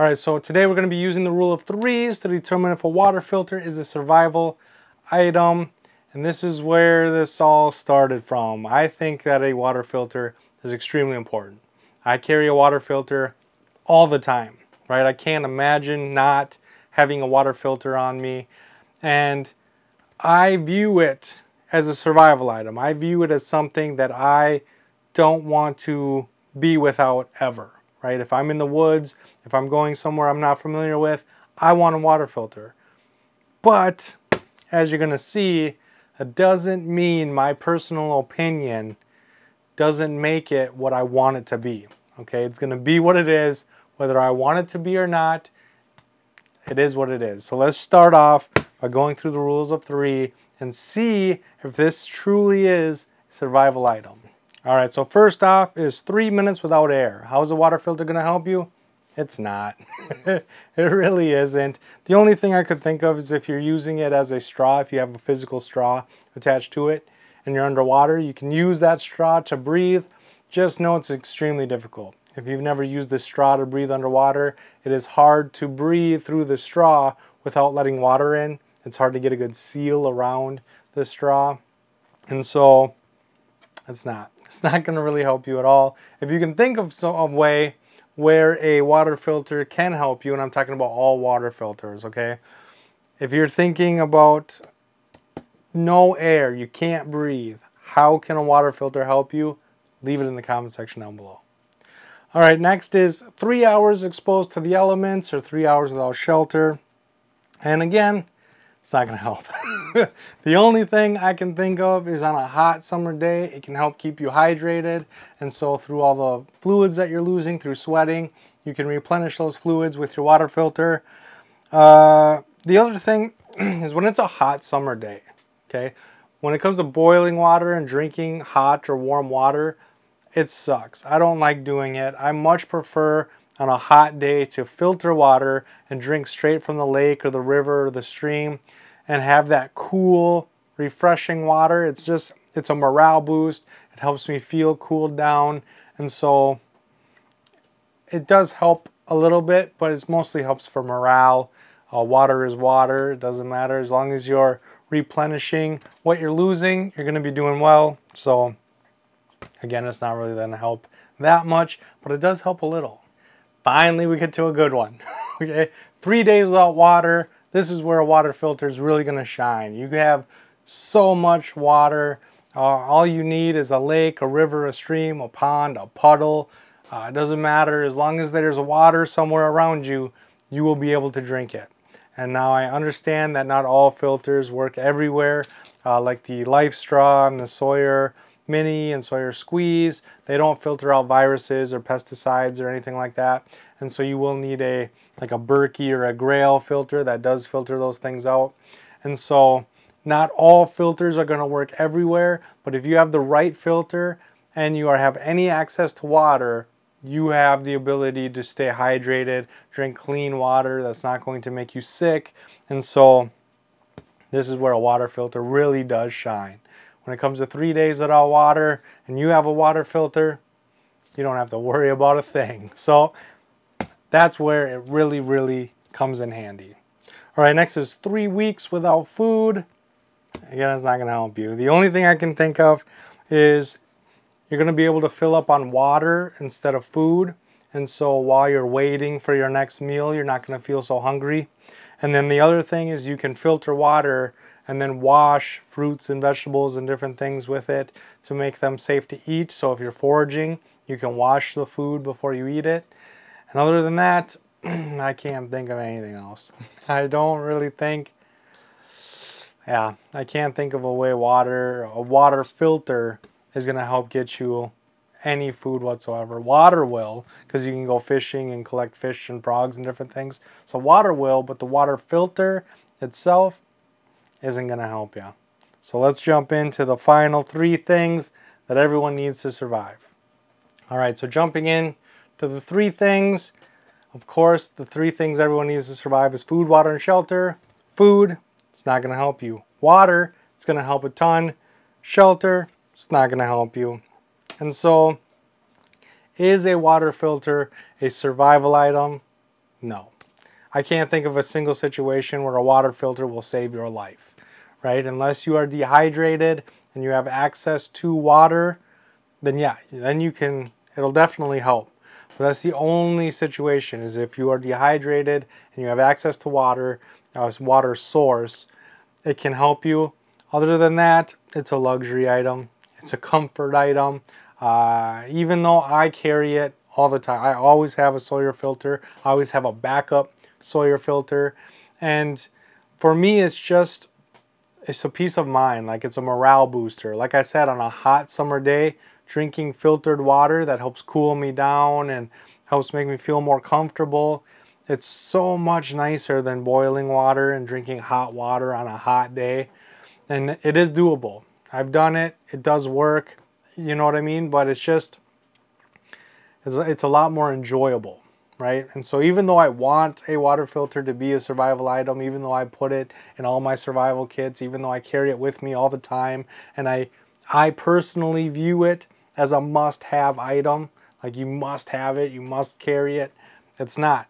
All right, so today we're going to be using the rule of threes to determine if a water filter is a survival item. And this is where this all started from. I think that a water filter is extremely important. I carry a water filter all the time, right? I can't imagine not having a water filter on me. And I view it as a survival item. I view it as something that I don't want to be without ever, right? If I'm in the woods, if I'm going somewhere I'm not familiar with, I want a water filter. But as you're going to see, it doesn't mean my personal opinion doesn't make it what I want it to be. Okay, it's going to be what it is, whether I want it to be or not. It is what it is. So let's start off by going through the rules of three and see if this truly is a survival item. All right, so first off is three minutes without air. How's a water filter going to help you? It's not. it really isn't. The only thing I could think of is if you're using it as a straw, if you have a physical straw attached to it and you're underwater, you can use that straw to breathe. Just know it's extremely difficult. If you've never used the straw to breathe underwater, it is hard to breathe through the straw without letting water in. It's hard to get a good seal around the straw. And so it's not. It's not going to really help you at all. If you can think of some way where a water filter can help you, and I'm talking about all water filters, okay? If you're thinking about no air, you can't breathe, how can a water filter help you? Leave it in the comment section down below. All right, next is three hours exposed to the elements or three hours without shelter. And again, it's not to help. the only thing I can think of is on a hot summer day, it can help keep you hydrated. And so through all the fluids that you're losing through sweating, you can replenish those fluids with your water filter. Uh, the other thing is when it's a hot summer day, okay? When it comes to boiling water and drinking hot or warm water, it sucks. I don't like doing it. I much prefer on a hot day to filter water and drink straight from the lake or the river or the stream and have that cool, refreshing water. It's just, it's a morale boost. It helps me feel cooled down. And so it does help a little bit, but it mostly helps for morale. Uh, water is water. It doesn't matter. As long as you're replenishing what you're losing, you're going to be doing well. So again, it's not really going to help that much, but it does help a little. Finally, we get to a good one. okay, three days without water. This is where a water filter is really going to shine. You have so much water. Uh, all you need is a lake, a river, a stream, a pond, a puddle. Uh, it doesn't matter. As long as there's water somewhere around you, you will be able to drink it. And now I understand that not all filters work everywhere, uh, like the LifeStraw and the Sawyer Mini and Sawyer Squeeze. They don't filter out viruses or pesticides or anything like that. And so you will need a like a Berkey or a Grayl filter that does filter those things out. And so not all filters are going to work everywhere, but if you have the right filter and you are have any access to water, you have the ability to stay hydrated, drink clean water that's not going to make you sick. And so this is where a water filter really does shine. When it comes to three days without water and you have a water filter, you don't have to worry about a thing. So that's where it really, really comes in handy. All right, next is three weeks without food. Again, it's not going to help you. The only thing I can think of is you're going to be able to fill up on water instead of food. And so while you're waiting for your next meal, you're not going to feel so hungry. And then the other thing is you can filter water and then wash fruits and vegetables and different things with it to make them safe to eat. So if you're foraging, you can wash the food before you eat it. And other than that, I can't think of anything else. I don't really think yeah, I can't think of a way water a water filter is going to help get you any food whatsoever. Water will, because you can go fishing and collect fish and frogs and different things. So water will, but the water filter itself isn't going to help you. So let's jump into the final three things that everyone needs to survive. All right, so jumping in to the three things, of course, the three things everyone needs to survive is food, water, and shelter. Food, it's not going to help you. Water, it's going to help a ton. Shelter, it's not going to help you. And so, is a water filter a survival item? No. I can't think of a single situation where a water filter will save your life, right? Unless you are dehydrated and you have access to water, then yeah, then you can, it'll definitely help. But that's the only situation is if you are dehydrated and you have access to water, a water source, it can help you. Other than that, it's a luxury item. It's a comfort item. Uh, even though I carry it all the time, I always have a Sawyer filter. I always have a backup Sawyer filter. And for me, it's just, it's a peace of mind. Like it's a morale booster. Like I said, on a hot summer day, drinking filtered water that helps cool me down and helps make me feel more comfortable. It's so much nicer than boiling water and drinking hot water on a hot day. And it is doable. I've done it. It does work. You know what I mean? But it's just, it's, it's a lot more enjoyable right? And so even though I want a water filter to be a survival item, even though I put it in all my survival kits, even though I carry it with me all the time, and I I personally view it as a must-have item, like you must have it, you must carry it. It's not.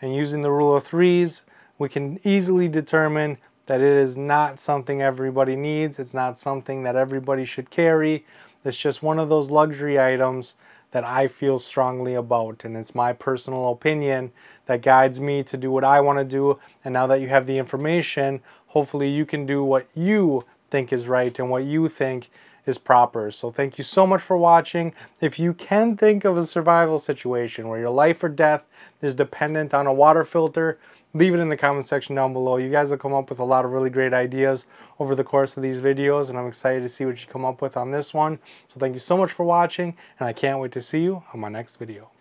And using the rule of threes, we can easily determine that it is not something everybody needs. It's not something that everybody should carry. It's just one of those luxury items that I feel strongly about. And it's my personal opinion that guides me to do what I want to do. And now that you have the information, hopefully you can do what you think is right and what you think is proper. So thank you so much for watching. If you can think of a survival situation where your life or death is dependent on a water filter, leave it in the comment section down below. You guys have come up with a lot of really great ideas over the course of these videos, and I'm excited to see what you come up with on this one. So thank you so much for watching, and I can't wait to see you on my next video.